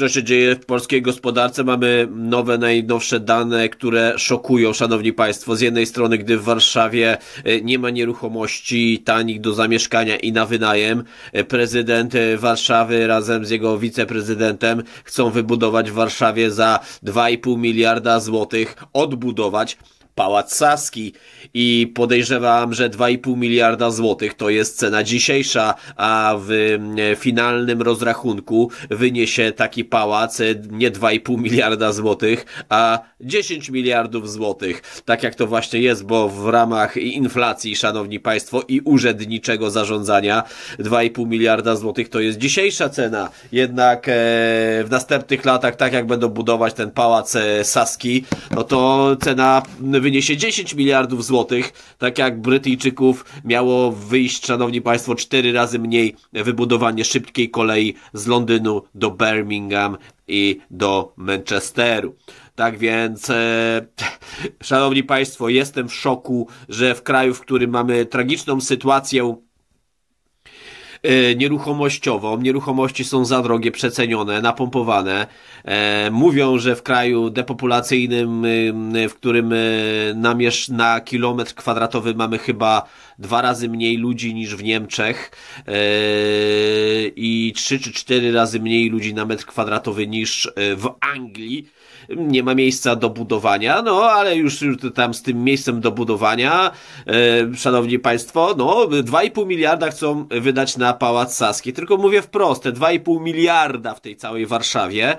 co się dzieje w polskiej gospodarce. Mamy nowe, najnowsze dane, które szokują, szanowni państwo. Z jednej strony, gdy w Warszawie e, nie ma nieruchomości tanich do zamieszkania i na wynajem, e, prezydent e, Warszawy razem z jego wiceprezydentem chcą wybudować w Warszawie za 2,5 miliarda złotych, odbudować Pałac Saski i podejrzewam, że 2,5 miliarda złotych to jest cena dzisiejsza, a w e, finalnym rozrachunku wyniesie taki pałac e, nie 2,5 miliarda złotych, a 10 miliardów złotych. Tak jak to właśnie jest, bo w ramach inflacji, szanowni państwo, i urzędniczego zarządzania 2,5 miliarda złotych to jest dzisiejsza cena. Jednak e, w następnych latach, tak jak będą budować ten pałac Saski, no to cena wyniesie 10 miliardów złotych, tak jak Brytyjczyków miało wyjść, szanowni państwo, 4 razy mniej wybudowanie szybkiej kolei z Londynu do Birmingham i do Manchesteru. Tak więc, e, szanowni państwo, jestem w szoku, że w kraju, w którym mamy tragiczną sytuację nieruchomościową. Nieruchomości są za drogie, przecenione, napompowane. E, mówią, że w kraju depopulacyjnym, e, w którym na, miesz na kilometr kwadratowy mamy chyba dwa razy mniej ludzi niż w Niemczech i trzy czy cztery razy mniej ludzi na metr kwadratowy niż w Anglii nie ma miejsca do budowania, no ale już, już tam z tym miejscem do budowania, e, szanowni państwo, no 2,5 miliarda chcą wydać na Pałac Saski, tylko mówię wprost, te 2,5 miliarda w tej całej Warszawie,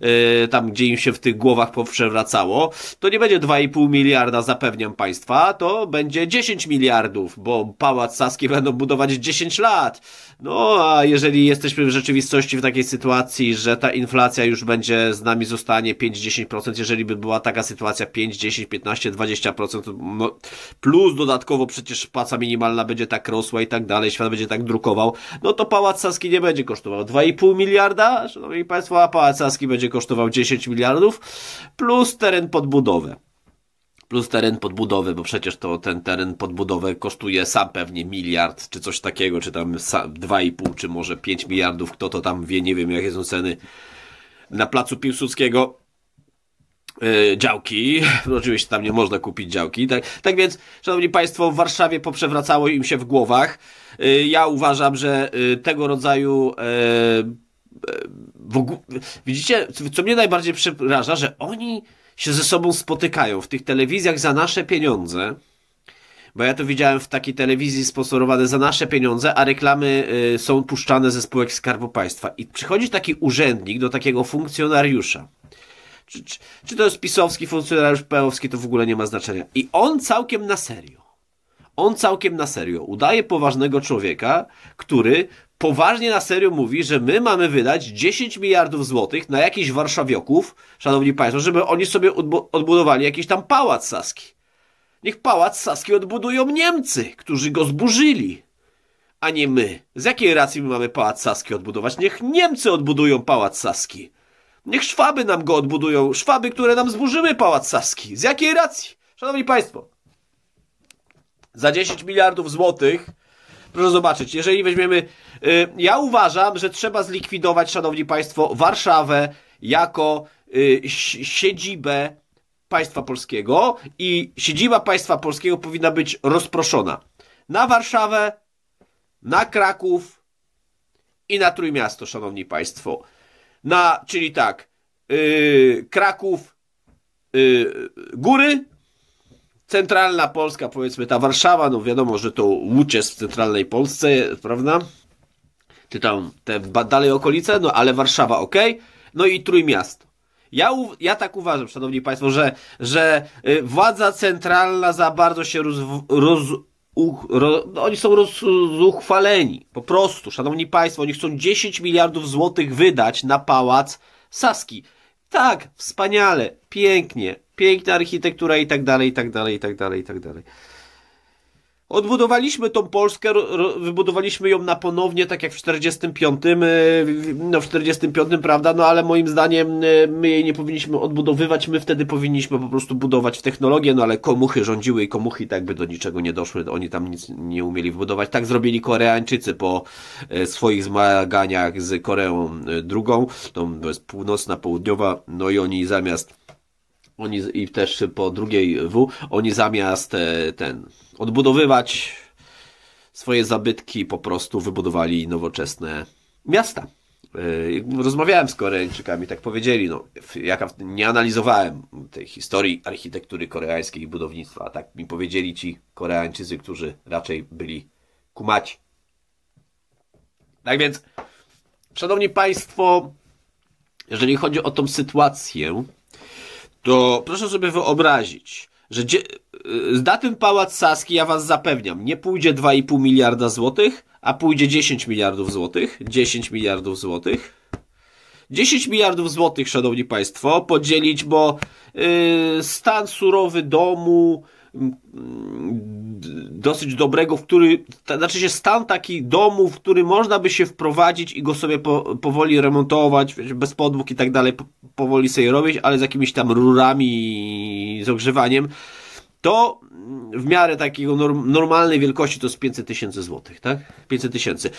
e, tam gdzie im się w tych głowach powrzewracało, to nie będzie 2,5 miliarda, zapewniam państwa, to będzie 10 miliardów, bo Pałac Saski będą budować 10 lat. No, a jeżeli jesteśmy w rzeczywistości w takiej sytuacji, że ta inflacja już będzie z nami zostanie 5-10%, jeżeli by była taka sytuacja 5, 10, 15, 20%, no, plus dodatkowo przecież płaca minimalna będzie tak rosła i tak dalej, świat będzie tak drukował, no to Pałac Saski nie będzie kosztował 2,5 miliarda, szanowni państwo, a Pałac Saski będzie kosztował 10 miliardów, plus teren pod budowę plus teren podbudowy, bo przecież to ten teren podbudowy kosztuje sam pewnie miliard, czy coś takiego, czy tam 2,5, czy może 5 miliardów, kto to tam wie, nie wiem jakie są ceny na placu Piłsudskiego. Yy, działki, oczywiście tam nie można kupić działki, tak, tak więc, szanowni państwo, w Warszawie poprzewracało im się w głowach. Yy, ja uważam, że yy, tego rodzaju widzicie, co mnie najbardziej przeraża, że oni się ze sobą spotykają w tych telewizjach za nasze pieniądze, bo ja to widziałem w takiej telewizji sponsorowane za nasze pieniądze, a reklamy są puszczane ze spółek Skarbu Państwa. I przychodzi taki urzędnik do takiego funkcjonariusza. Czy, czy, czy to jest pisowski funkcjonariusz, peowski, to w ogóle nie ma znaczenia. I on całkiem na serio. On całkiem na serio udaje poważnego człowieka, który poważnie na serio mówi, że my mamy wydać 10 miliardów złotych na jakichś warszawioków, szanowni państwo, żeby oni sobie odbudowali jakiś tam pałac saski. Niech pałac saski odbudują Niemcy, którzy go zburzyli, a nie my. Z jakiej racji my mamy pałac saski odbudować? Niech Niemcy odbudują pałac saski. Niech Szwaby nam go odbudują. Szwaby, które nam zburzyły pałac saski. Z jakiej racji? Szanowni państwo, za 10 miliardów złotych Proszę zobaczyć, jeżeli weźmiemy. Y, ja uważam, że trzeba zlikwidować, szanowni państwo, Warszawę jako y, siedzibę państwa polskiego i siedziba państwa polskiego powinna być rozproszona na Warszawę, na Kraków i na Trójmiasto, szanowni państwo. Na, czyli tak, yy, Kraków, yy, góry, centralna Polska, powiedzmy ta Warszawa, no wiadomo, że to Łódź jest w centralnej Polsce, prawda? Czy tam te dalej okolice, no ale Warszawa ok, no i Trójmiasto. Ja, ja tak uważam, szanowni państwo, że, że y, władza centralna za bardzo się roz, roz ro, oni są rozuchwaleni. Po prostu, szanowni państwo, oni chcą 10 miliardów złotych wydać na pałac Saski. Tak, wspaniale, pięknie, piękna architektura i tak dalej, i tak dalej, i tak dalej, i tak dalej. Odbudowaliśmy tą Polskę, wybudowaliśmy ją na ponownie, tak jak w 45, e, no w 45, prawda, no ale moim zdaniem e, my jej nie powinniśmy odbudowywać, my wtedy powinniśmy po prostu budować w technologię, no ale komuchy rządziły i komuchy tak by do niczego nie doszły, oni tam nic nie umieli wbudować. Tak zrobili Koreańczycy po e, swoich zmaganiach z Koreą drugą, to jest północna, południowa, no i oni zamiast oni i też po drugiej W, oni zamiast ten odbudowywać swoje zabytki, po prostu wybudowali nowoczesne miasta. Yy, rozmawiałem z Koreańczykami, tak powiedzieli, no, jaka, nie analizowałem tej historii architektury koreańskiej i budownictwa, tak mi powiedzieli ci Koreańczycy, którzy raczej byli kumaci. Tak więc, szanowni państwo, jeżeli chodzi o tą sytuację, to proszę sobie wyobrazić, że zda ten pałac Saski, ja was zapewniam, nie pójdzie 2,5 miliarda złotych, a pójdzie 10 miliardów złotych. 10 miliardów złotych. 10 miliardów złotych, szanowni państwo, podzielić, bo yy, stan surowy domu, dosyć dobrego, w który, znaczy się stan taki domu, w który można by się wprowadzić i go sobie po, powoli remontować, bez podwóg i tak dalej, powoli sobie robić, ale z jakimiś tam rurami z ogrzewaniem, to w miarę takiego norm, normalnej wielkości to jest 500 tysięcy złotych, tak? 500 tysięcy.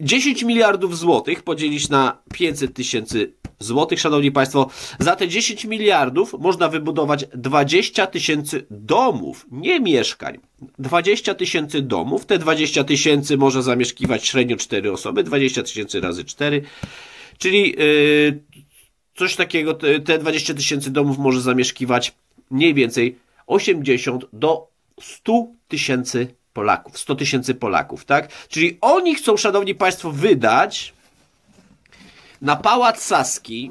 10 y, miliardów złotych podzielić na 500 tysięcy złotych, szanowni państwo. Za te 10 miliardów można wybudować 20 tysięcy domów, nie mieszkań. 20 tysięcy domów, te 20 tysięcy może zamieszkiwać średnio 4 osoby, 20 tysięcy razy 4, czyli yy, coś takiego, te 20 tysięcy domów może zamieszkiwać mniej więcej 80 do 100 tysięcy Polaków. 100 tysięcy Polaków, tak? Czyli oni chcą, szanowni państwo, wydać na Pałac Saski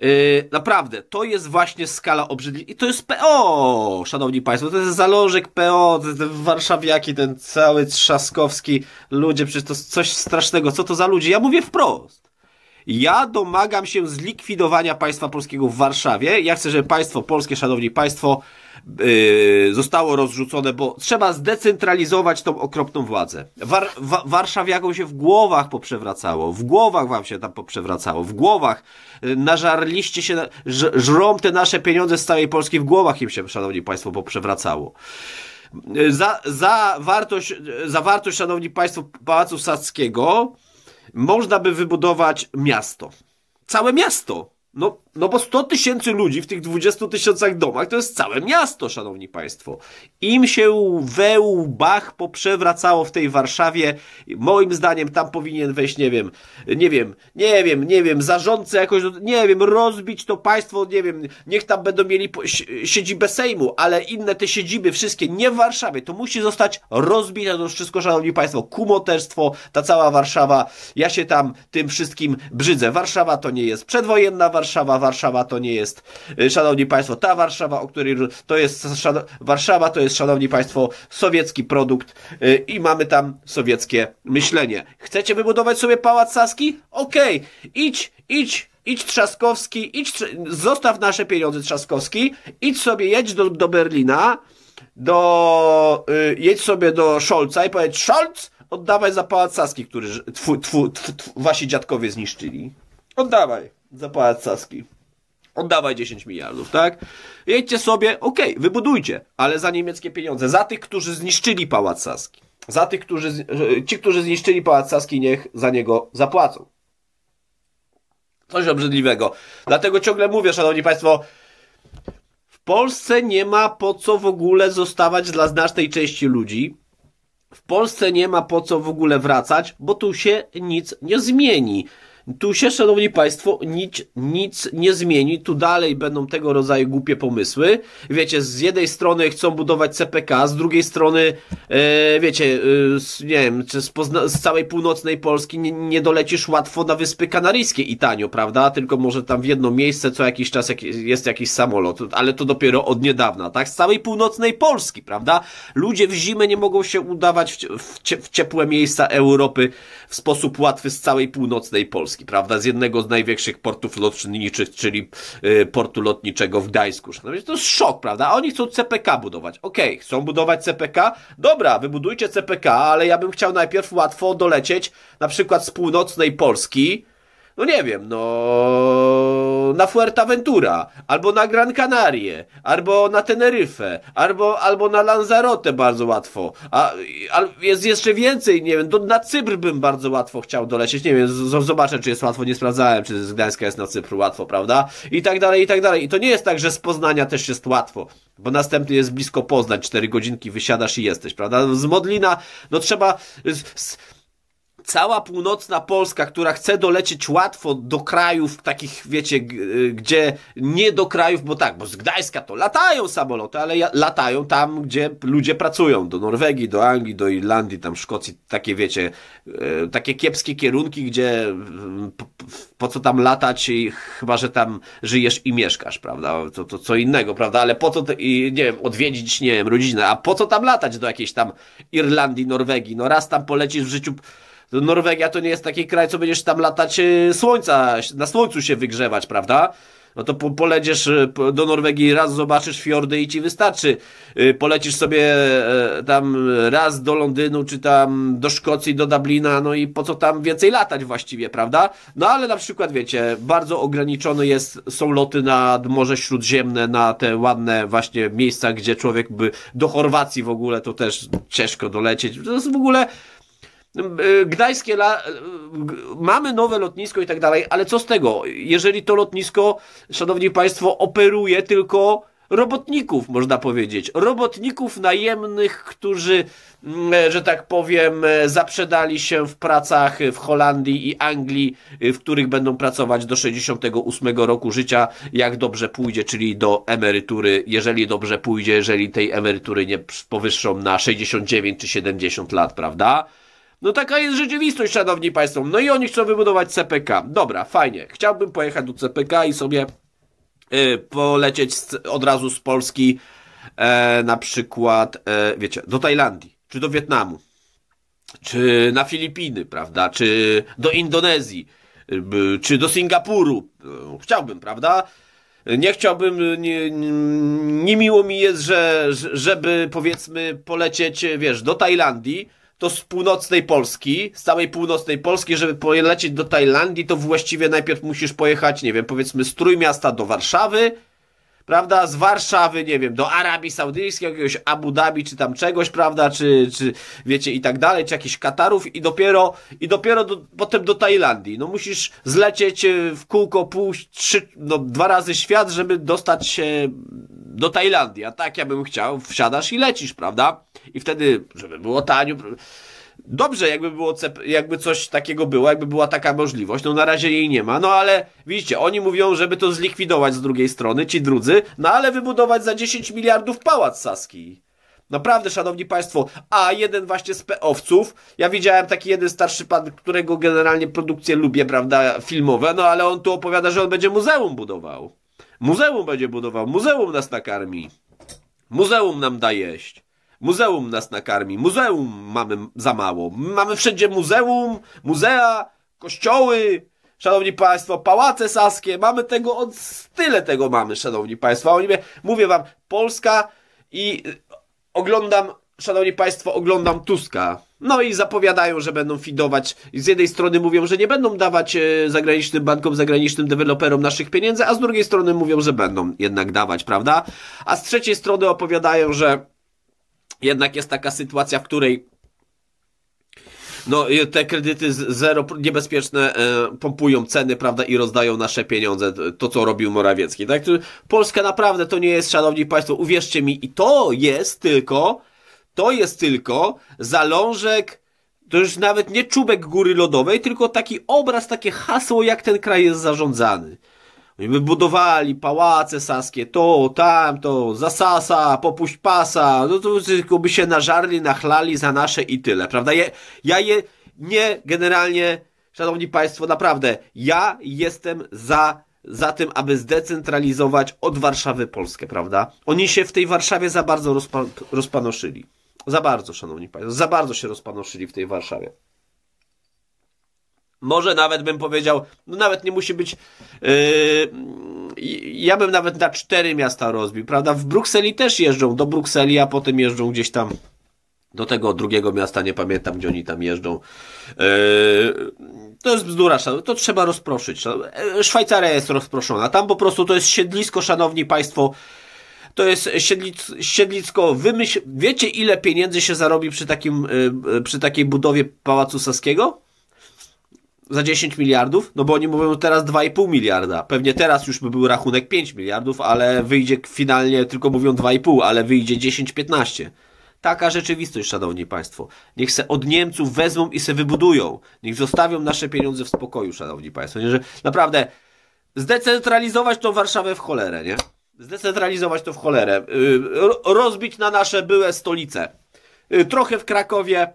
Yy, naprawdę, to jest właśnie skala obrzydliwa. I to jest PO, szanowni państwo, to jest zalążek PO, ten warszawiaki, ten cały trzaskowski, ludzie, przecież to jest coś strasznego. Co to za ludzie? Ja mówię wprost. Ja domagam się zlikwidowania państwa polskiego w Warszawie. Ja chcę, żeby państwo polskie, szanowni państwo, yy, zostało rozrzucone, bo trzeba zdecentralizować tą okropną władzę. War, wa, się w głowach poprzewracało, w głowach wam się tam poprzewracało, w głowach yy, nażarliście się, żrą te nasze pieniądze z całej Polski, w głowach im się, szanowni państwo, poprzewracało. Yy, za, za wartość, za wartość, szanowni państwo, Pałacu Sackiego można by wybudować miasto. Całe miasto. No, no bo 100 tysięcy ludzi w tych 20 tysiącach domach to jest całe miasto, szanowni państwo. Im się we łbach poprzewracało w tej Warszawie. Moim zdaniem tam powinien wejść, nie wiem, nie wiem, nie wiem, nie wiem, zarządcy jakoś, nie wiem, rozbić to państwo, nie wiem, niech tam będą mieli siedzibę Sejmu, ale inne te siedziby, wszystkie nie w Warszawie, to musi zostać rozbite to wszystko, szanowni państwo, kumoterstwo, ta cała Warszawa. Ja się tam tym wszystkim brzydzę. Warszawa to nie jest przedwojenna Warszawa, Warszawa to nie jest, y, szanowni państwo, ta Warszawa, o której to jest, Warszawa to jest, szanowni państwo, sowiecki produkt y, i mamy tam sowieckie myślenie. Chcecie wybudować sobie pałac Saski? Okej, okay. idź, idź, idź Trzaskowski, idź, zostaw nasze pieniądze Trzaskowski, idź sobie, jedź do, do Berlina, do, y, jedź sobie do Scholza i powiedz, Scholz, oddawaj za pałac Saski, który wasi dziadkowie zniszczyli. Oddawaj za pałac Saski. Oddawaj 10 miliardów, tak? Jedźcie sobie, okej, okay, wybudujcie, ale za niemieckie pieniądze. Za tych, którzy zniszczyli Pałac Saski. Za tych, którzy, ci, którzy zniszczyli Pałac Saski, niech za niego zapłacą. Coś obrzydliwego. Dlatego ciągle mówię, szanowni państwo, w Polsce nie ma po co w ogóle zostawać dla znacznej części ludzi. W Polsce nie ma po co w ogóle wracać, bo tu się nic nie zmieni. Tu się, szanowni państwo, nic, nic nie zmieni. Tu dalej będą tego rodzaju głupie pomysły. Wiecie, z jednej strony chcą budować CPK, z drugiej strony, e, wiecie, e, nie wiem, czy z, z, całej północnej Polski nie, nie, dolecisz łatwo na Wyspy Kanaryjskie i tanio, prawda? Tylko może tam w jedno miejsce co jakiś czas jak, jest jakiś samolot, ale to dopiero od niedawna, tak? Z całej północnej Polski, prawda? Ludzie w zimę nie mogą się udawać w, w, w ciepłe miejsca Europy w sposób łatwy z całej północnej Polski. Polski, prawda? Z jednego z największych portów lotniczych, czyli y, portu lotniczego w Gdańsku. Szanowni, to jest szok, prawda? A oni chcą CPK budować. Okej, okay, chcą budować CPK? Dobra, wybudujcie CPK, ale ja bym chciał najpierw łatwo dolecieć na przykład z północnej Polski, no nie wiem, no na Fuerteventura, albo na Gran Canarie, albo na Teneryfę, albo, albo na Lanzarote bardzo łatwo. A, a jest jeszcze więcej, nie wiem, do, na Cypr bym bardzo łatwo chciał dolecieć, nie wiem, z, zobaczę czy jest łatwo, nie sprawdzałem, czy z Gdańska jest na Cypr łatwo, prawda? I tak dalej, i tak dalej. I to nie jest tak, że z Poznania też jest łatwo, bo następny jest blisko Poznań, cztery godzinki wysiadasz i jesteś, prawda? Z Modlina, no trzeba... Z, z, cała północna Polska, która chce dolecieć łatwo do krajów takich, wiecie, y, gdzie nie do krajów, bo tak, bo z Gdańska to latają samoloty, ale latają tam, gdzie ludzie pracują, do Norwegii, do Anglii, do Irlandii, tam Szkocji, takie wiecie, y, takie kiepskie kierunki, gdzie mm, po, po co tam latać, chyba, że tam żyjesz i mieszkasz, prawda, to, to co innego, prawda, ale po co, te, i, nie wiem, odwiedzić, nie wiem, rodzinę, a po co tam latać do jakiejś tam Irlandii, Norwegii, no raz tam polecisz w życiu Norwegia to nie jest taki kraj, co będziesz tam latać y, słońca, na słońcu się wygrzewać, prawda? No to po, polecisz y, do Norwegii, raz zobaczysz fiordy i ci wystarczy. Y, polecisz sobie e, tam raz do Londynu, czy tam do Szkocji, do Dublina, no i po co tam więcej latać właściwie, prawda? No ale na przykład, wiecie, bardzo ograniczone jest, są loty nad Morze Śródziemne, na te ładne właśnie miejsca, gdzie człowiek by, do Chorwacji w ogóle to też ciężko dolecieć. To jest w ogóle gdańskie, la... Y, mamy nowe lotnisko i tak dalej, ale co z tego, jeżeli to lotnisko, szanowni państwo, operuje tylko robotników, można powiedzieć. Robotników najemnych, którzy, mm, że tak powiem, zaprzedali się w pracach w Holandii i Anglii, w których będą pracować do 68 roku życia, jak dobrze pójdzie, czyli do emerytury, jeżeli dobrze pójdzie, jeżeli tej emerytury nie powyższą na 69 czy 70 lat, prawda? No taka jest rzeczywistość, szanowni państwo. No i oni chcą wybudować CPK. Dobra, fajnie. Chciałbym pojechać do CPK i sobie y, polecieć z, od razu z Polski e, na przykład, e, wiecie, do Tajlandii, czy do Wietnamu, czy na Filipiny, prawda, czy do Indonezji, y, czy do Singapuru. Chciałbym, prawda? Nie chciałbym, nie, nie miło mi jest, że, żeby powiedzmy polecieć, wiesz, do Tajlandii, to z północnej Polski, z całej północnej Polski, żeby polecieć do Tajlandii, to właściwie najpierw musisz pojechać, nie wiem, powiedzmy z Trójmiasta do Warszawy, prawda, z Warszawy, nie wiem, do Arabii Saudyjskiej, jakiegoś Abu Dhabi, czy tam czegoś, prawda, czy, czy wiecie, i tak dalej, czy jakichś Katarów i dopiero, i dopiero do, potem do Tajlandii. No musisz zlecieć e, w kółko pół, trzy, no dwa razy świat, żeby dostać się do Tajlandii, a tak ja bym chciał, wsiadasz i lecisz, prawda? I wtedy, żeby było tanio, Dobrze, jakby było, jakby coś takiego było, jakby była taka możliwość. No na razie jej nie ma. No ale widzicie, oni mówią, żeby to zlikwidować z drugiej strony, ci drudzy, no ale wybudować za 10 miliardów pałac saski. Naprawdę, szanowni państwo, a jeden właśnie z peowców, ja widziałem taki jeden starszy pan, którego generalnie produkcje lubię, prawda, filmowe, no ale on tu opowiada, że on będzie muzeum budował. Muzeum będzie budował, muzeum nas nakarmi. Muzeum nam da jeść. Muzeum nas nakarmi. Muzeum mamy za mało. Mamy wszędzie muzeum, muzea, kościoły, szanowni państwo, pałace saskie. Mamy tego, od tyle tego mamy, szanowni państwo. Oni mówię wam, Polska i oglądam, szanowni państwo, oglądam Tuska. No i zapowiadają, że będą fidować. Z jednej strony mówią, że nie będą dawać e, zagranicznym bankom, zagranicznym deweloperom naszych pieniędzy, a z drugiej strony mówią, że będą jednak dawać, prawda? A z trzeciej strony opowiadają, że jednak jest taka sytuacja, w której no, te kredyty zero niebezpieczne e, pompują ceny, prawda, i rozdają nasze pieniądze, to co robił Morawiecki, tak? Polska naprawdę to nie jest, szanowni państwo, uwierzcie mi, i to jest tylko, to jest tylko zalążek, to już nawet nie czubek góry lodowej, tylko taki obraz, takie hasło, jak ten kraj jest zarządzany. By budowali pałace saskie, to, tamto, zasasa, popuść pasa, no to tylko by się nażarli, nachlali za nasze i tyle, prawda? Ja, ja je nie generalnie, szanowni państwo, naprawdę, ja jestem za, za tym, aby zdecentralizować od Warszawy Polskę, prawda? Oni się w tej Warszawie za bardzo rozpa rozpanoszyli. Za bardzo, szanowni państwo, za bardzo się rozpanoszyli w tej Warszawie. Może nawet bym powiedział, no nawet nie musi być. Yy, ja bym nawet na cztery miasta rozbił, prawda? W Brukseli też jeżdżą do Brukseli, a potem jeżdżą gdzieś tam do tego drugiego miasta, nie pamiętam gdzie oni tam jeżdżą. Yy, to jest bzdura, to trzeba rozproszyć. Szwajcaria jest rozproszona. Tam po prostu to jest siedlisko, szanowni państwo. To jest siedlic, siedlisko, wymyśl, wiecie ile pieniędzy się zarobi przy takim, yy, przy takiej budowie Pałacu Saskiego? Za 10 miliardów? No bo oni mówią teraz 2,5 miliarda. Pewnie teraz już by był rachunek 5 miliardów, ale wyjdzie finalnie, tylko mówią 2,5, ale wyjdzie 10-15. Taka rzeczywistość, szanowni państwo. Niech se od Niemców wezmą i se wybudują. Niech zostawią nasze pieniądze w spokoju, szanowni państwo. Nie, że naprawdę zdecentralizować tą Warszawę w cholerę, nie? Zdecentralizować to w cholerę. Y, rozbić na nasze były stolice. Y, trochę w Krakowie,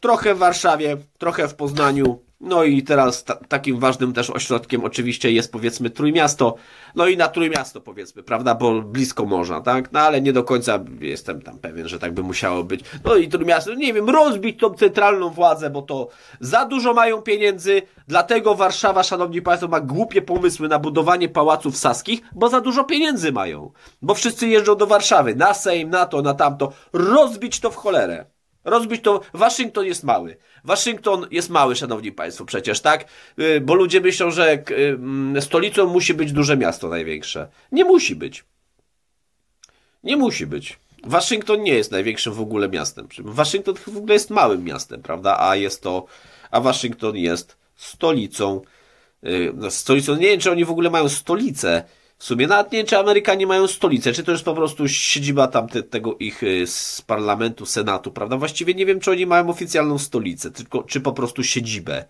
trochę w Warszawie, trochę w Poznaniu, no i teraz ta, takim ważnym też ośrodkiem oczywiście jest powiedzmy Trójmiasto. No i na Trójmiasto powiedzmy, prawda, bo blisko morza, tak? No ale nie do końca jestem tam pewien, że tak by musiało być. No i Trójmiasto, nie wiem, rozbić tą centralną władzę, bo to za dużo mają pieniędzy, dlatego Warszawa, szanowni państwo, ma głupie pomysły na budowanie pałaców saskich, bo za dużo pieniędzy mają. Bo wszyscy jeżdżą do Warszawy, na Sejm, na to, na tamto. Rozbić to w cholerę. Rozbić to. Waszyngton jest mały. Waszyngton jest mały, szanowni państwo, przecież, tak? Y, bo ludzie myślą, że y, stolicą musi być duże miasto największe. Nie musi być. Nie musi być. Waszyngton nie jest największym w ogóle miastem. Waszyngton w ogóle jest małym miastem, prawda? A jest to, a Waszyngton jest stolicą. Y, stolicą, nie wiem, czy oni w ogóle mają stolicę w sumie nawet nie wiem, czy Amerykanie mają stolicę, czy to jest po prostu siedziba tam te, tego ich y, z parlamentu, senatu, prawda? Właściwie nie wiem, czy oni mają oficjalną stolicę, tylko, czy po prostu siedzibę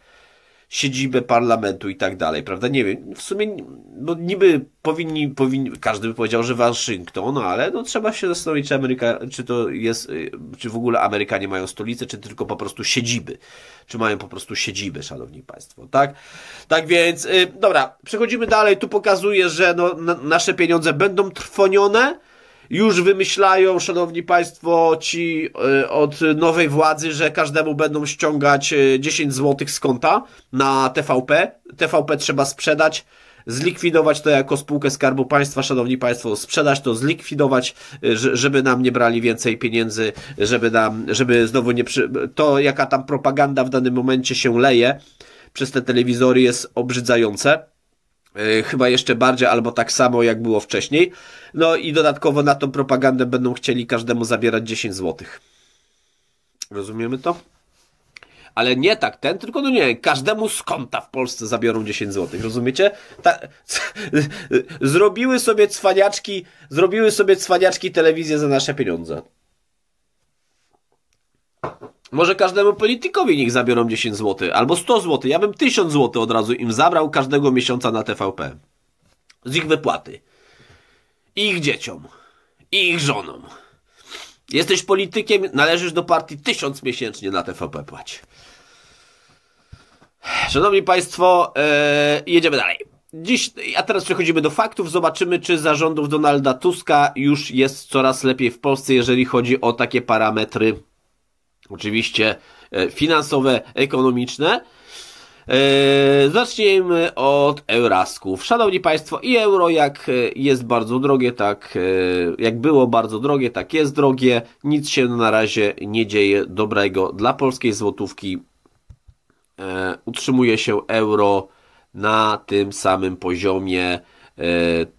siedzibę parlamentu i tak dalej, prawda? Nie wiem, w sumie no niby powinni, powinni, każdy by powiedział, że Waszyngton, ale no trzeba się zastanowić, czy Ameryka, czy to jest, y, czy w ogóle Amerykanie mają stolicę, czy tylko po prostu siedziby, czy mają po prostu siedziby, szanowni państwo, tak? Tak więc, yy, dobra, przechodzimy dalej, tu pokazuje, że no, nasze pieniądze będą trwonione, już wymyślają, szanowni państwo, ci e, od nowej władzy, że każdemu będą ściągać 10 e, zł z konta na TVP. TVP trzeba sprzedać zlikwidować to jako spółkę Skarbu Państwa, szanowni państwo, sprzedać to, zlikwidować, e, żeby nam nie brali więcej pieniędzy, żeby nam, żeby znowu nie przy... to jaka tam propaganda w danym momencie się leje przez te telewizory jest obrzydzające. E, chyba jeszcze bardziej, albo tak samo jak było wcześniej. No i dodatkowo na tą propagandę będą chcieli każdemu zabierać 10 zł. Rozumiemy to? Ale nie tak ten, tylko no nie, każdemu z konta w Polsce zabiorą 10 zł. Rozumiecie? Ta, zrobiły sobie cwaniaczki, zrobiły sobie cwaniaczki telewizję za nasze pieniądze. Może każdemu politykowi niech zabiorą 10 zł albo 100 zł. Ja bym 1000 zł od razu im zabrał każdego miesiąca na TVP. Z ich wypłaty. I ich dzieciom. I ich żonom. Jesteś politykiem, należysz do partii 1000 miesięcznie na TVP płać. Szanowni Państwo, ee, jedziemy dalej. Dziś, a teraz przechodzimy do faktów. Zobaczymy, czy zarządów Donalda Tuska już jest coraz lepiej w Polsce, jeżeli chodzi o takie parametry oczywiście e, finansowe, ekonomiczne. E, zacznijmy od eurasków. Szanowni Państwo, i euro jak e, jest bardzo drogie, tak jak było bardzo drogie, tak jest drogie. Nic się na razie nie dzieje dobrego dla polskiej złotówki. Utrzymuje się euro na tym samym poziomie.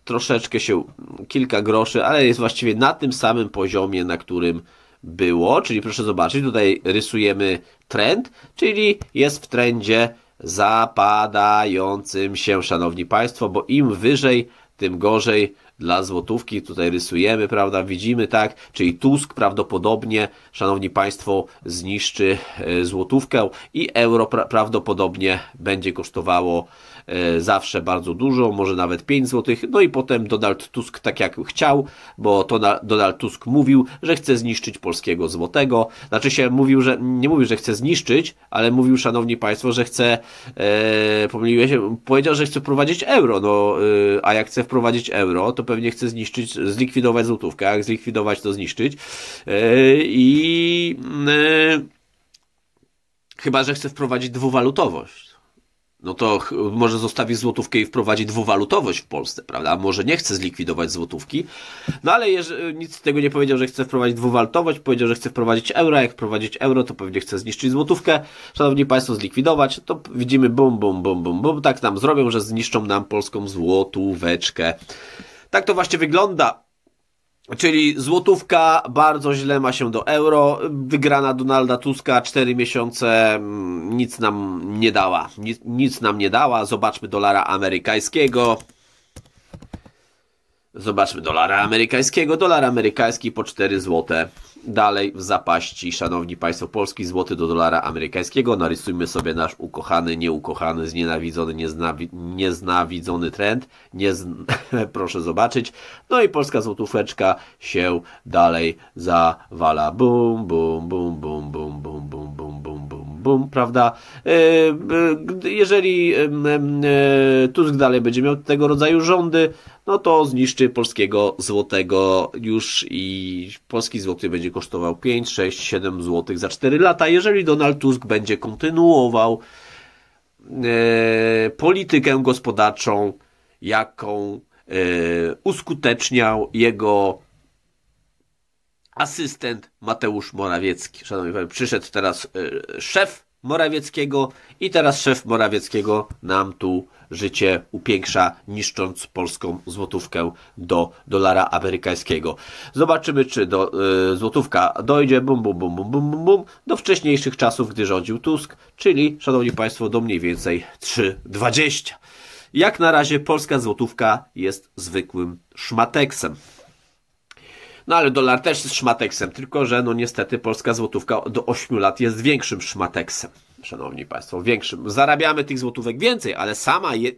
Troszeczkę się kilka groszy, ale jest właściwie na tym samym poziomie, na którym było, czyli proszę zobaczyć, tutaj rysujemy trend, czyli jest w trendzie zapadającym się, szanowni państwo, bo im wyżej, tym gorzej dla złotówki. Tutaj rysujemy, prawda, widzimy, tak, czyli Tusk prawdopodobnie, szanowni państwo, zniszczy e, złotówkę i euro pra prawdopodobnie będzie kosztowało zawsze bardzo dużo, może nawet 5 zł. No i potem Donald Tusk tak jak chciał, bo to Donald Tusk mówił, że chce zniszczyć polskiego złotego. Znaczy się mówił, że nie mówił, że chce zniszczyć, ale mówił, szanowni państwo, że chce, e, pomyliłem się, powiedział, że chce wprowadzić euro. No, e, a jak chce wprowadzić euro, to pewnie chce zniszczyć, zlikwidować złotówkę. Jak zlikwidować, to zniszczyć. E, I e, chyba, że chce wprowadzić dwuwalutowość no to może zostawi złotówkę i wprowadzi dwuwalutowość w Polsce, prawda? A może nie chce zlikwidować złotówki. No ale jeżeli, nic z tego nie powiedział, że chce wprowadzić dwuwalutowość, powiedział, że chce wprowadzić euro. Jak wprowadzić euro, to pewnie chce zniszczyć złotówkę. Szanowni Państwo, zlikwidować. To widzimy bum, bum, bum, bum, bum. Tak nam zrobią, że zniszczą nam polską złotóweczkę. Tak to właśnie wygląda. Czyli złotówka bardzo źle ma się do euro. Wygrana Donalda Tuska 4 miesiące mm, nic nam nie dała. Nic, nic nam nie dała. Zobaczmy dolara amerykańskiego. Zobaczmy dolara amerykańskiego. Dolar amerykański po 4 złote dalej w zapaści, szanowni państwo, polski złoty do dolara amerykańskiego. Narysujmy sobie nasz ukochany, nieukochany, znienawidzony, nieznawi nieznawidzony trend. Proszę zobaczyć. No i polska złotóweczka się dalej zawala. Bum, bum, bum, bum, bum, bum, bum, bum, bum, prawda? E, e, jeżeli e, Tusk dalej będzie miał tego rodzaju rządy, no to zniszczy polskiego złotego już i polski złoty będzie kosztował 5, 6, 7 złotych za 4 lata. Jeżeli Donald Tusk będzie kontynuował politykę gospodarczą, jaką uskuteczniał jego asystent Mateusz Morawiecki. Szanowni Państwo, przyszedł teraz e, szef Morawieckiego i teraz szef Morawieckiego nam tu życie upiększa, niszcząc polską złotówkę do dolara amerykańskiego. Zobaczymy, czy do, y, złotówka dojdzie bum, bum, bum, bum, bum, bum, do wcześniejszych czasów, gdy rządził Tusk, czyli, szanowni państwo, do mniej więcej 3,20. Jak na razie polska złotówka jest zwykłym szmateksem. No ale dolar też jest szmateksem, tylko że no niestety polska złotówka do 8 lat jest większym szmateksem. Szanowni Państwo, większym. Zarabiamy tych złotówek więcej, ale sama je,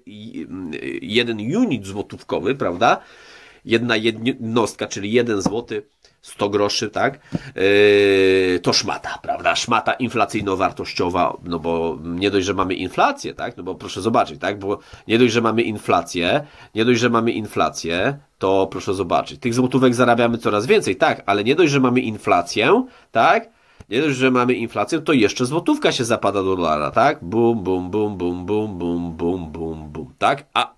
jeden unit złotówkowy, prawda? Jedna jednostka, czyli jeden złoty, 100 groszy, tak? Yy, to szmata, prawda? Szmata inflacyjno-wartościowa, no bo nie dość, że mamy inflację, tak? No bo proszę zobaczyć, tak? Bo nie dość, że mamy inflację, nie dość, że mamy inflację, to proszę zobaczyć, tych złotówek zarabiamy coraz więcej, tak? Ale nie dość, że mamy inflację, tak? Nie dość, że mamy inflację, to jeszcze złotówka się zapada do dolara, tak? Bum, bum, bum, bum, bum, bum, bum, bum, bum, tak? A,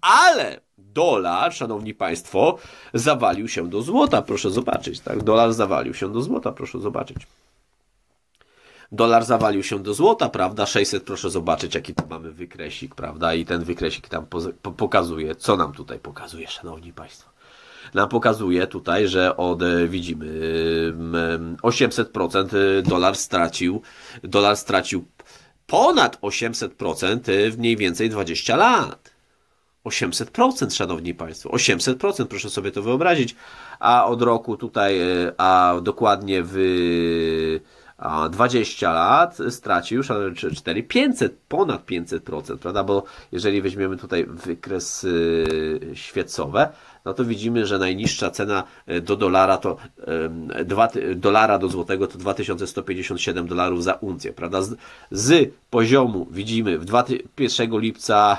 ale dolar, szanowni państwo, zawalił się do złota, proszę zobaczyć, tak? Dolar zawalił się do złota, proszę zobaczyć. Dolar zawalił się do złota, prawda? 600, proszę zobaczyć, jaki tu mamy wykresik, prawda? I ten wykresik tam pokazuje, co nam tutaj pokazuje, szanowni państwo nam pokazuje tutaj, że od, e, widzimy, 800% e, dolar stracił, dolar stracił ponad 800% e, w mniej więcej 20 lat. 800%, szanowni państwo, 800%, proszę sobie to wyobrazić, a od roku tutaj, a dokładnie w 20 lat stracił, czy 4, 500, ponad 500%, prawda, bo jeżeli weźmiemy tutaj wykres świecowe, no to widzimy, że najniższa cena e, do dolara to 2 dolara do złotego to 2157 dolarów za uncję, prawda? Z, z poziomu widzimy w 2, 1 lipca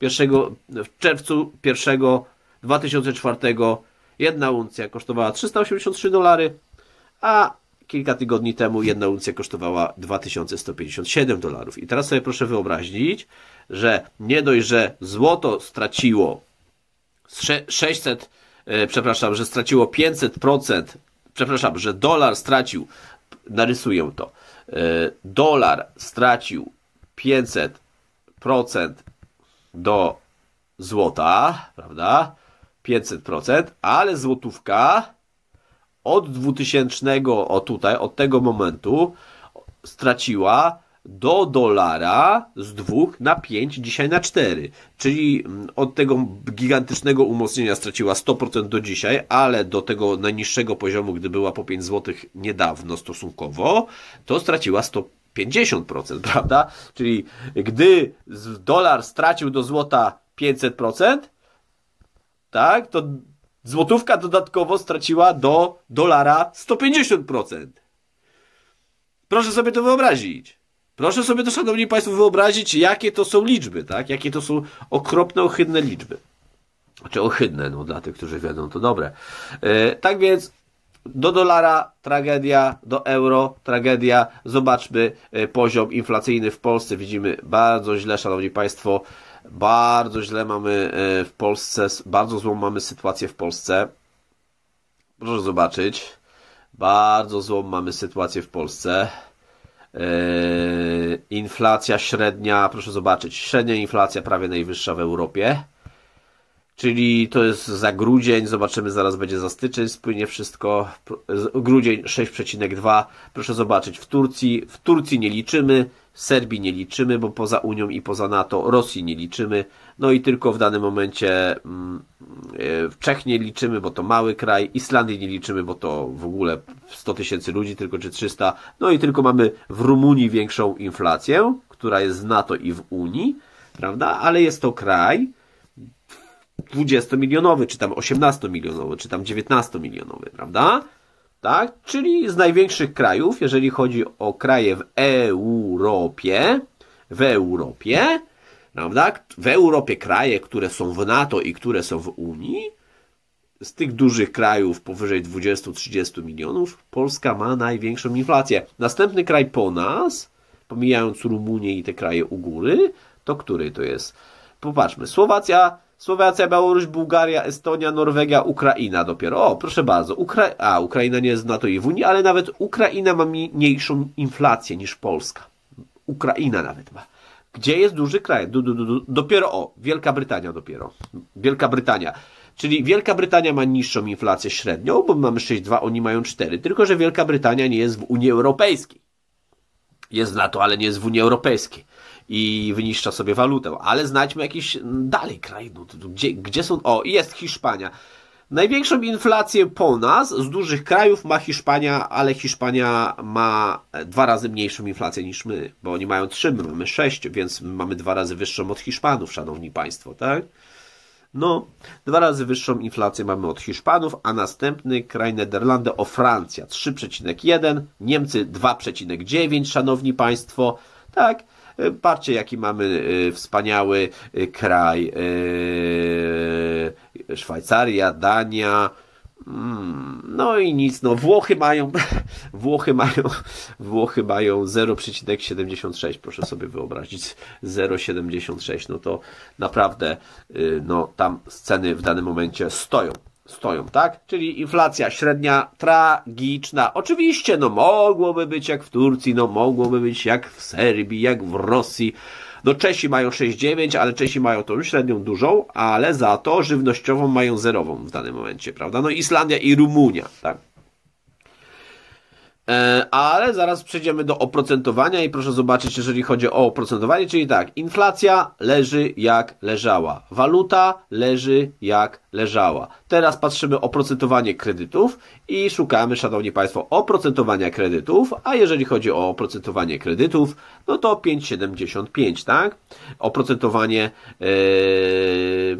1, w czerwcu 1 2004 jedna uncja kosztowała 383 dolary, a kilka tygodni temu jedna uncja kosztowała 2157 dolarów. I teraz sobie proszę wyobrazić, że nie dość, że złoto straciło 600, e, przepraszam, że straciło 500%, przepraszam, że dolar stracił, narysuję to, e, dolar stracił 500% do złota, prawda? 500%, ale złotówka od 2000, o tutaj, od tego momentu straciła do dolara z 2 na 5, dzisiaj na 4. Czyli mm, od tego gigantycznego umocnienia straciła 100% do dzisiaj, ale do tego najniższego poziomu, gdy była po 5 zł niedawno stosunkowo, to straciła 150%, prawda? Czyli gdy dolar stracił do złota 500%, tak, to złotówka dodatkowo straciła do dolara 150%. Proszę sobie to wyobrazić. Proszę sobie to, szanowni państwo, wyobrazić, jakie to są liczby, tak? Jakie to są okropne, ohydne liczby. Znaczy ohydne, no dla tych, którzy wiedzą, to dobre. E, tak więc do dolara tragedia, do euro tragedia. Zobaczmy e, poziom inflacyjny w Polsce. Widzimy bardzo źle, szanowni państwo, bardzo źle mamy e, w Polsce, bardzo złą mamy sytuację w Polsce. Proszę zobaczyć. Bardzo złą mamy sytuację w Polsce. Yy, inflacja średnia, proszę zobaczyć, średnia inflacja prawie najwyższa w Europie. Czyli to jest za grudzień, zobaczymy, zaraz będzie za styczeń, spłynie wszystko. Grudzień 6,2. Proszę zobaczyć, w Turcji, w Turcji nie liczymy, Serbii nie liczymy, bo poza Unią i poza NATO, Rosji nie liczymy. No i tylko w danym momencie mm, e, w Czech nie liczymy, bo to mały kraj, Islandii nie liczymy, bo to w ogóle 100 tysięcy ludzi, tylko czy 300. No i tylko mamy w Rumunii większą inflację, która jest w NATO i w Unii, prawda? Ale jest to kraj, 20-milionowy, czy tam 18-milionowy, czy tam 19-milionowy, prawda? Tak? Czyli z największych krajów, jeżeli chodzi o kraje w Europie, w Europie, prawda? W Europie kraje, które są w NATO i które są w Unii, z tych dużych krajów powyżej 20-30 milionów, Polska ma największą inflację. Następny kraj po nas, pomijając Rumunię i te kraje u góry, to który to jest? Popatrzmy, Słowacja Słowacja, Białoruś, Bułgaria, Estonia, Norwegia, Ukraina dopiero. O, proszę bardzo. Ukra A, Ukraina nie jest w NATO i w Unii, ale nawet Ukraina ma mniejszą inflację niż Polska. Ukraina nawet ma. Gdzie jest duży kraj? Du, du, du, dopiero o, Wielka Brytania dopiero. Wielka Brytania. Czyli Wielka Brytania ma niższą inflację średnią, bo mamy 6,2, oni mają 4. Tylko, że Wielka Brytania nie jest w Unii Europejskiej. Jest w NATO, ale nie jest w Unii Europejskiej i wyniszcza sobie walutę. Ale znajdźmy jakiś dalej kraj. No, gdzie, gdzie są. O, jest Hiszpania. Największą inflację po nas z dużych krajów ma Hiszpania, ale Hiszpania ma dwa razy mniejszą inflację niż my, bo oni mają trzy, my mamy sześć, więc mamy dwa razy wyższą od Hiszpanów, szanowni państwo, tak? No, dwa razy wyższą inflację mamy od Hiszpanów, a następny kraj Nederlandy o Francja 3,1, Niemcy 2,9, szanowni państwo, tak? Patrzcie, jaki mamy y, wspaniały y, kraj. Szwajcaria, Dania. Mm, no i nic, no Włochy mają, Włochy mają, Włochy mają 0,76, proszę sobie wyobrazić, 0,76, no to naprawdę, no tam sceny w danym momencie stoją stoją, tak? Czyli inflacja średnia tragiczna. Oczywiście, no mogłoby być jak w Turcji, no mogłoby być jak w Serbii, jak w Rosji. No Czesi mają 6,9, ale Czesi mają tą średnią dużą, ale za to żywnościową mają zerową w danym momencie, prawda? No Islandia i Rumunia, tak? E, ale zaraz przejdziemy do oprocentowania i proszę zobaczyć, jeżeli chodzi o oprocentowanie, czyli tak, inflacja leży jak leżała, waluta leży jak leżała. Teraz patrzymy oprocentowanie kredytów i szukamy, szanowni państwo, oprocentowania kredytów, a jeżeli chodzi o oprocentowanie kredytów, no to 5,75, tak? Oprocentowanie yy,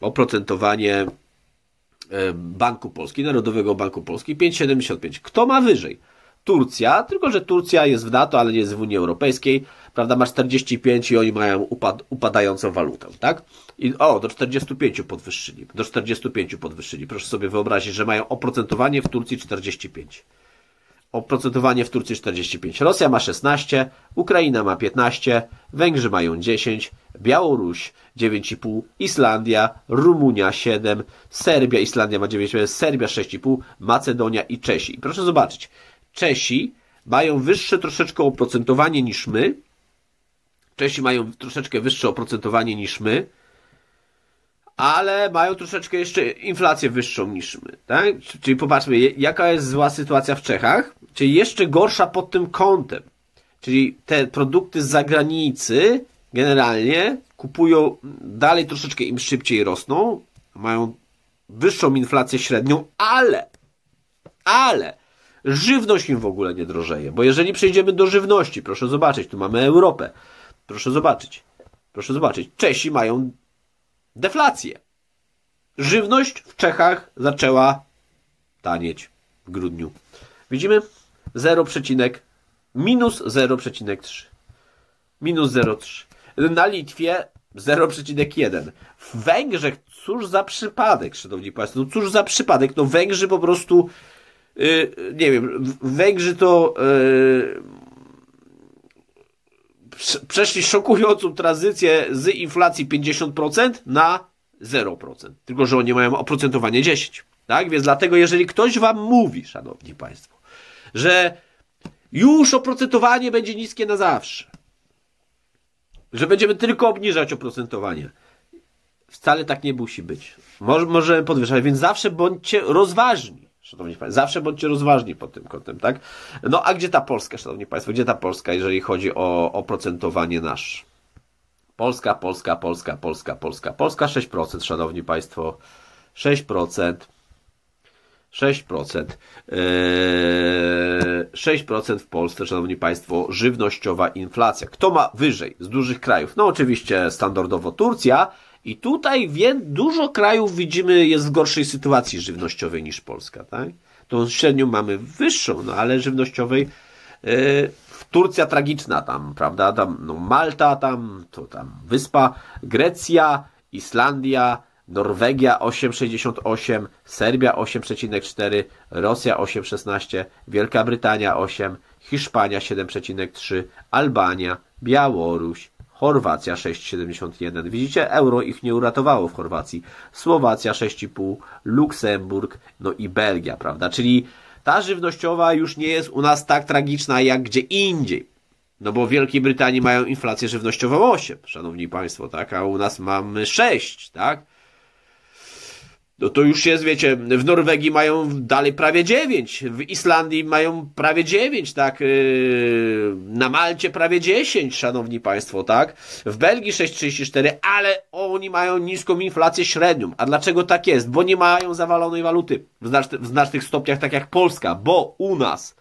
oprocentowanie Banku Polski, Narodowego Banku Polski 5,75. Kto ma wyżej? Turcja, tylko że Turcja jest w NATO, ale nie jest w Unii Europejskiej, prawda, ma 45 i oni mają upad, upadającą walutę, tak? I o, do 45 podwyższyli, do 45 podwyższyli. Proszę sobie wyobrazić, że mają oprocentowanie w Turcji 45 oprocentowanie w Turcji 45. Rosja ma 16, Ukraina ma 15, Węgrzy mają 10, Białoruś 9,5, Islandia, Rumunia 7, Serbia, Islandia ma 9, Serbia 6,5, Macedonia i Czesi. Proszę zobaczyć, Czesi mają wyższe troszeczkę oprocentowanie niż my. Czesi mają troszeczkę wyższe oprocentowanie niż my ale mają troszeczkę jeszcze inflację wyższą niż my, tak? Czyli popatrzmy, jaka jest zła sytuacja w Czechach, czyli jeszcze gorsza pod tym kątem. Czyli te produkty z zagranicy generalnie kupują dalej troszeczkę im szybciej rosną, mają wyższą inflację średnią, ale, ale żywność im w ogóle nie drożeje, bo jeżeli przejdziemy do żywności, proszę zobaczyć, tu mamy Europę, proszę zobaczyć, proszę zobaczyć, Czesi mają deflację. Żywność w Czechach zaczęła tanieć w grudniu. Widzimy 0, minus 0,3. Minus 0,3. Na Litwie 0,1. W Węgrzech, cóż za przypadek, szanowni państwo, no cóż za przypadek, no Węgrzy po prostu, yy, nie wiem, Węgrzy to yy, przeszli szokującą tranzycję z inflacji 50% na 0%. Tylko, że oni mają oprocentowanie 10%. Tak? Więc dlatego, jeżeli ktoś wam mówi, szanowni państwo, że już oprocentowanie będzie niskie na zawsze, że będziemy tylko obniżać oprocentowanie, wcale tak nie musi być. Może, możemy podwyższać, więc zawsze bądźcie rozważni. Szanowni Państwo, zawsze bądźcie rozważni pod tym kątem, tak? No a gdzie ta Polska, Szanowni Państwo, gdzie ta Polska, jeżeli chodzi o oprocentowanie nasz? Polska, Polska, Polska, Polska, Polska, Polska 6%, Szanowni Państwo, 6%. 6%. Yy, 6% w Polsce, Szanowni Państwo, żywnościowa inflacja. Kto ma wyżej z dużych krajów? No oczywiście standardowo Turcja, i tutaj wie, dużo krajów widzimy jest w gorszej sytuacji żywnościowej niż Polska, tak? Tą średnią mamy wyższą, no ale żywnościowej yy, Turcja tragiczna tam, prawda? Tam, no Malta tam, to tam wyspa, Grecja, Islandia, Norwegia 8,68, Serbia 8,4, Rosja 8,16, Wielka Brytania 8, Hiszpania 7,3, Albania, Białoruś, Chorwacja 6,71. Widzicie, euro ich nie uratowało w Chorwacji. Słowacja 6,5, Luksemburg, no i Belgia, prawda? Czyli ta żywnościowa już nie jest u nas tak tragiczna jak gdzie indziej. No bo w Wielkiej Brytanii mają inflację żywnościową 8, szanowni państwo, tak? A u nas mamy 6, tak? No to już jest, wiecie, w Norwegii mają dalej prawie 9, w Islandii mają prawie 9, tak, yy, na Malcie prawie 10, szanowni państwo, tak, w Belgii 6,34, ale oni mają niską inflację średnią. A dlaczego tak jest? Bo nie mają zawalonej waluty w, w znacznych stopniach, tak jak Polska, bo u nas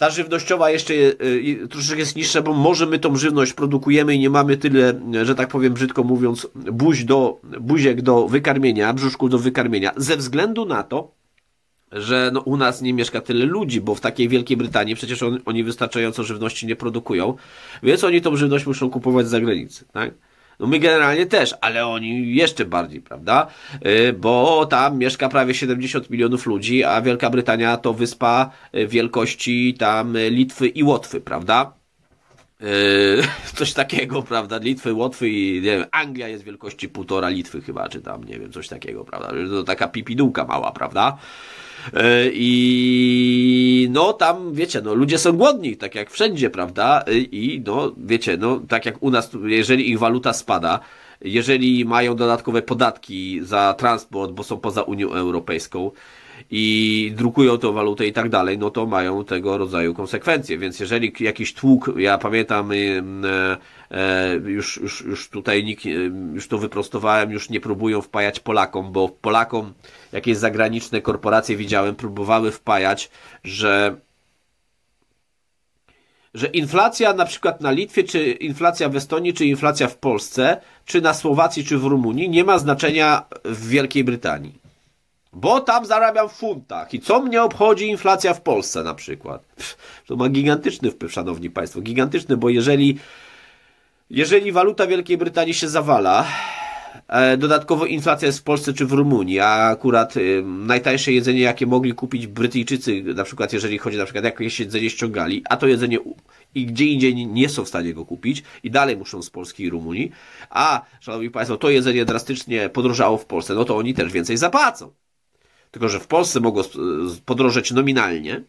ta żywnościowa jeszcze y, troszeczkę jest niższa, bo może my tą żywność produkujemy i nie mamy tyle, że tak powiem brzydko mówiąc, buź do, buziek do wykarmienia, brzuszków do wykarmienia, ze względu na to, że no, u nas nie mieszka tyle ludzi, bo w takiej Wielkiej Brytanii przecież on, oni wystarczająco żywności nie produkują, więc oni tą żywność muszą kupować z zagranicy, tak? No my generalnie też, ale oni jeszcze bardziej, prawda? Y, bo tam mieszka prawie 70 milionów ludzi, a Wielka Brytania to wyspa y, wielkości tam Litwy i Łotwy, prawda? Y, coś takiego, prawda? Litwy, Łotwy i nie wiem, Anglia jest wielkości półtora Litwy chyba, czy tam, nie wiem, coś takiego, prawda? To taka pipidółka mała, prawda? E, I no tam, wiecie, no ludzie są głodni, tak jak wszędzie, prawda? E, I no, wiecie, no tak jak u nas, jeżeli ich waluta spada, jeżeli mają dodatkowe podatki za transport, bo są poza Unią Europejską, i drukują tą walutę i tak dalej, no to mają tego rodzaju konsekwencje. Więc jeżeli jakiś tłuk, ja pamiętam, e, e, już, już, już tutaj nikt, już to wyprostowałem, już nie próbują wpajać Polakom, bo Polakom jakieś zagraniczne korporacje widziałem, próbowały wpajać, że że inflacja na przykład na Litwie, czy inflacja w Estonii, czy inflacja w Polsce, czy na Słowacji, czy w Rumunii nie ma znaczenia w Wielkiej Brytanii. Bo tam zarabiam w funtach. I co mnie obchodzi inflacja w Polsce na przykład? To ma gigantyczny wpływ, szanowni państwo. Gigantyczny, bo jeżeli, jeżeli waluta Wielkiej Brytanii się zawala, e, dodatkowo inflacja jest w Polsce czy w Rumunii, a akurat y, najtańsze jedzenie, jakie mogli kupić Brytyjczycy, na przykład jeżeli chodzi na przykład jakieś jedzenie ściągali, a to jedzenie i gdzie indziej nie są w stanie go kupić i dalej muszą z Polski i Rumunii, a, szanowni państwo, to jedzenie drastycznie podrożało w Polsce, no to oni też więcej zapłacą. Tylko, że w Polsce mogło podrożeć nominalnie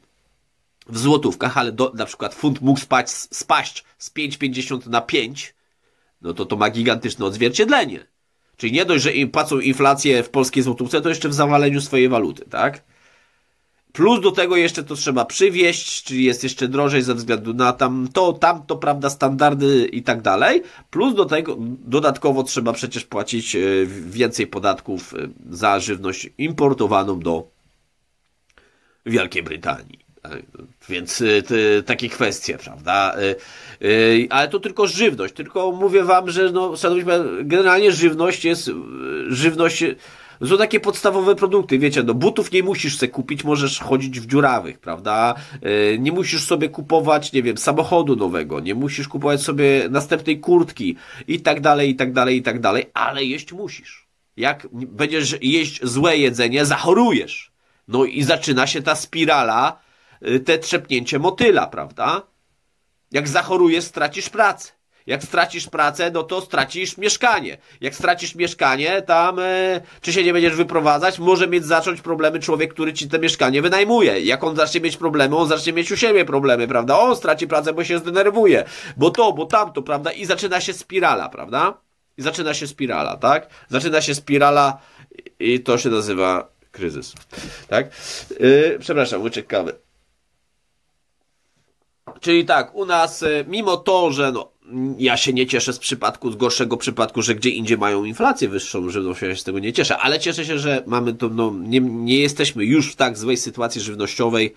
w złotówkach, ale do, na przykład funt mógł spać, spaść z 5,50 na 5, no to to ma gigantyczne odzwierciedlenie. Czyli nie dość, że im płacą inflację w polskiej złotówce, to jeszcze w zawaleniu swojej waluty, tak? Plus do tego jeszcze to trzeba przywieźć, czyli jest jeszcze drożej ze względu na tam to, tamto, prawda, standardy i tak dalej. Plus do tego dodatkowo trzeba przecież płacić e, więcej podatków e, za żywność importowaną do Wielkiej Brytanii. Tak? Więc e, te, takie kwestie, prawda? Ale to tylko żywność. Tylko mówię wam, że no, generalnie żywność jest żywność To są takie podstawowe produkty, wiecie, no butów nie musisz sobie kupić, możesz chodzić w dziurawych, prawda? Yy, nie musisz sobie kupować, nie wiem, samochodu nowego, nie musisz kupować sobie następnej kurtki i tak dalej, i tak dalej, i tak dalej, ale jeść musisz. Jak będziesz jeść złe jedzenie, zachorujesz. No i zaczyna się ta spirala, yy, te trzepnięcie motyla, prawda? Jak zachorujesz, stracisz pracę. Jak stracisz pracę, no to stracisz mieszkanie. Jak stracisz mieszkanie, tam e, czy się nie będziesz wyprowadzać, może mieć zacząć problemy człowiek, który ci to mieszkanie wynajmuje. Jak on zacznie mieć problemy, on zacznie mieć u siebie problemy, prawda? On straci pracę, bo się zdenerwuje. Bo to, bo tamto, prawda? I zaczyna się spirala, prawda? I zaczyna się spirala, tak? Zaczyna się spirala i to się nazywa kryzys. Tak? Yy, przepraszam, łyczek. Czyli tak, u nas, y, mimo to, że no, ja się nie cieszę z przypadku, z gorszego przypadku, że gdzie indziej mają inflację wyższą żywnościową, ja się z tego nie cieszę, ale cieszę się, że mamy to, no, nie, nie jesteśmy już w tak złej sytuacji żywnościowej,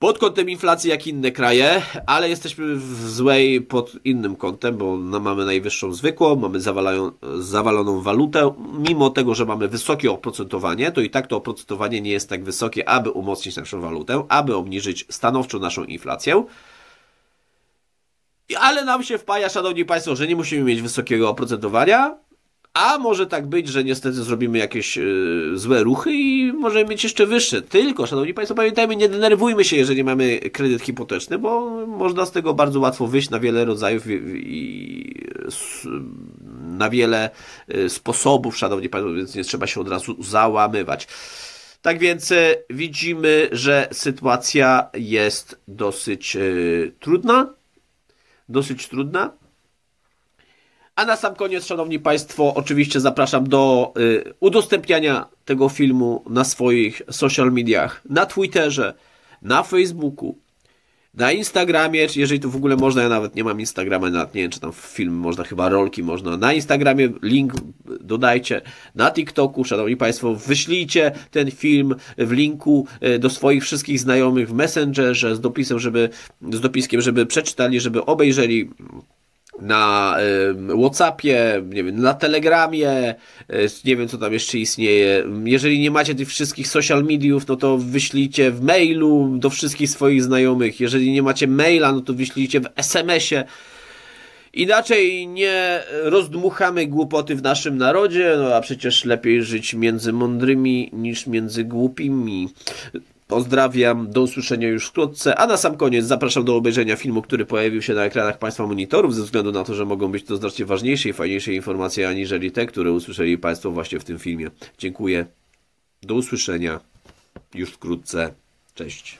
pod kątem inflacji jak inne kraje, ale jesteśmy w złej pod innym kątem, bo mamy najwyższą zwykłą, mamy zawalają, zawaloną walutę. Mimo tego, że mamy wysokie oprocentowanie, to i tak to oprocentowanie nie jest tak wysokie, aby umocnić naszą walutę, aby obniżyć stanowczo naszą inflację. Ale nam się wpaja, szanowni państwo, że nie musimy mieć wysokiego oprocentowania, a może tak być, że niestety zrobimy jakieś yy, złe ruchy i możemy mieć jeszcze wyższe. Tylko, szanowni państwo, pamiętajmy, nie denerwujmy się, jeżeli mamy kredyt hipoteczny, bo można z tego bardzo łatwo wyjść na wiele rodzajów i, na wiele y, sposobów, szanowni państwo, więc nie trzeba się od razu załamywać. Tak więc y, widzimy, że sytuacja jest dosyć trudna. Dosyć trudna. A na sam koniec, szanowni państwo, oczywiście zapraszam do y, udostępniania tego filmu na swoich social mediach, na Twitterze, na Facebooku, na Instagramie, jeżeli to w ogóle można, ja nawet nie mam Instagrama, nawet nie wiem, czy tam film można, chyba rolki można. Na Instagramie link dodajcie, na TikToku, szanowni państwo, wyślijcie ten film w linku y, do swoich wszystkich znajomych w Messengerze z dopisem, żeby, z dopiskiem, żeby przeczytali, żeby obejrzeli na Whatsappie, nie wiem, na Telegramie, y, nie wiem co tam jeszcze istnieje. Jeżeli nie macie tych wszystkich social mediów, no to wyślijcie w mailu do wszystkich swoich znajomych. Jeżeli nie macie maila, no to wyślijcie w SMS-ie. Inaczej nie rozdmuchamy głupoty w naszym narodzie, no a przecież lepiej żyć między mądrymi niż między głupimi. Pozdrawiam, do usłyszenia już wkrótce, a na sam koniec zapraszam do obejrzenia filmu, który pojawił się na ekranach Państwa monitorów, ze względu na to, że mogą być to znacznie ważniejsze i fajniejsze informacje, aniżeli te, które usłyszeli Państwo właśnie w tym filmie. Dziękuję, do usłyszenia już wkrótce, cześć.